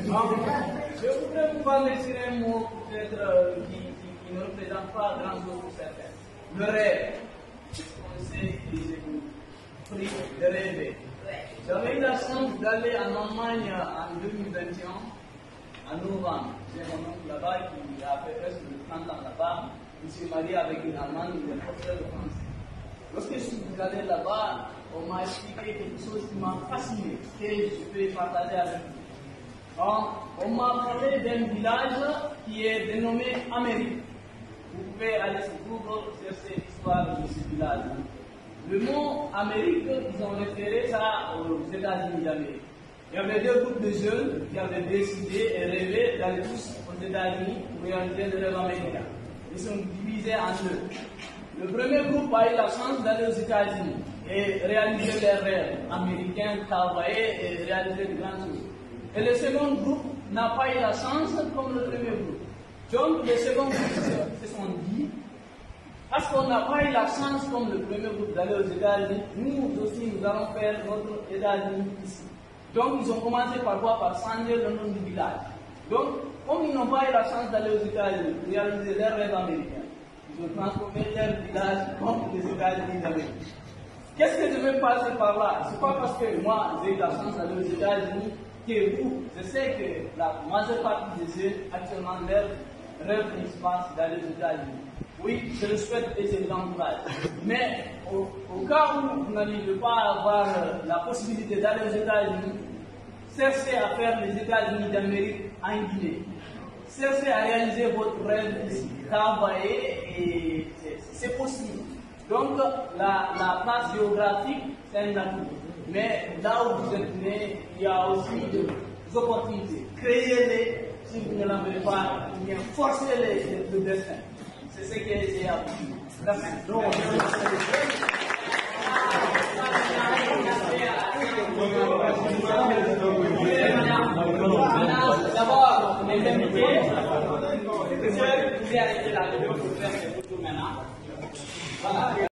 Je voudrais vous sur un mot peut-être euh, qui, qui- ne représente pas grand-chose pour certains. Le rêve. On sait que de rêver. J'avais eu d'aller en Allemagne en 2021, en novembre. J'ai mon oncle là-bas qui a fait presque 30 ans là-bas. Il s'est marié avec une Allemande, il est professeur de français. Lorsque je suis allé là-bas, on m'a expliqué quelque chose qui m'a fasciné, que je peux partager avec vous. On, m'a parlé d'un village qui est dénommé Amérique. Vous pouvez aller sur Google chercher l'histoire de ce village. Le mot Amérique, ils ont référé ça aux États-Unis d'Amérique. Il y avait deux groupes de jeunes qui avaient décidé et rêvé d'aller tous aux États-Unis pour réaliser le rêve américain. Ils sont divisés en deux. Le premier groupe a eu la chance d'aller aux États-Unis et réaliser leurs rêves américains, travailler et réaliser de grandes choses. Et le second groupe n'a pas eu la chance comme le premier groupe. Donc, le second groupe se, sont dit, parce qu'on n'a pas eu la chance comme le premier groupe d'aller aux États-Unis, nous aussi nous allons faire notre États-Unis ici. Donc, ils ont commencé par quoi? Par changer le nom du village. Donc, comme ils n'ont pas eu la chance d'aller aux États-Unis réaliser leurs rêves américains, ils ont transformé leur village comme les États-Unis d'Amérique. Qu'est-ce que je veux passer par là? C'est pas parce que moi j'ai eu la chance d'aller aux États-Unis que vous, je sais que la majeure partie des jeunes actuellement leur rêve principal c'est d'aller aux États-Unis. Oui, je le souhaite et je l'encourage. Mais au, cas où vous n'arrivez pas à avoir la possibilité d'aller aux États-Unis, cherchez à faire les États-Unis d'Amérique en Guinée. Cherchez à réaliser votre rêve ici. Travailler et. Donc, la, la place géographique, c'est un atout. Mais là où vous êtes né, il y a aussi des opportunités. Créez-les si vous ne l'avez pas, bien forcez-les le destin. C'est ce que j'ai appris. Merci. Donc, D'abord, les invités, je vous ai arrêté la vidéo pour faire ce retour maintenant. Voilà.